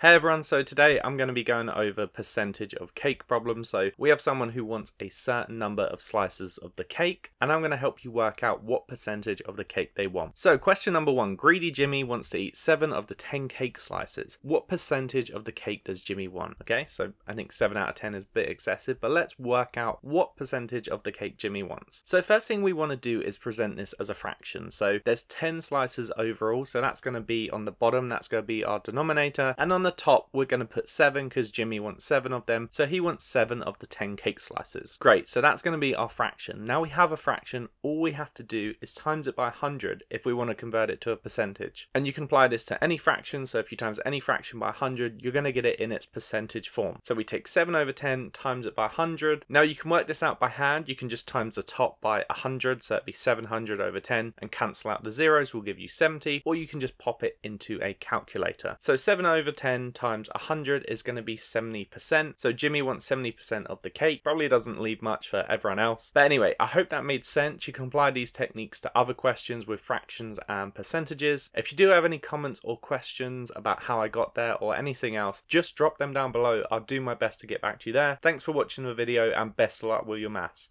Hey everyone, so today I'm going to be going over percentage of cake problems. So we have someone who wants a certain number of slices of the cake, and I'm going to help you work out what percentage of the cake they want. So question number one, Greedy Jimmy wants to eat seven of the 10 cake slices. What percentage of the cake does Jimmy want? Okay, so I think seven out of 10 is a bit excessive, but let's work out what percentage of the cake Jimmy wants. So first thing we want to do is present this as a fraction. So there's 10 slices overall, so that's going to be on the bottom, that's going to be our denominator, and on the top, we're going to put 7 because Jimmy wants 7 of them. So he wants 7 of the 10 cake slices. Great, so that's going to be our fraction. Now we have a fraction, all we have to do is times it by 100 if we want to convert it to a percentage. And you can apply this to any fraction, so if you times any fraction by 100, you're going to get it in its percentage form. So we take 7 over 10 times it by 100. Now you can work this out by hand, you can just times the top by 100, so it'd be 700 over 10, and cancel out the zeros We'll give you 70, or you can just pop it into a calculator. So 7 over 10 times times 100 is going to be 70%. So Jimmy wants 70% of the cake. Probably doesn't leave much for everyone else. But anyway, I hope that made sense. You can apply these techniques to other questions with fractions and percentages. If you do have any comments or questions about how I got there or anything else, just drop them down below. I'll do my best to get back to you there. Thanks for watching the video and best of luck with your maths.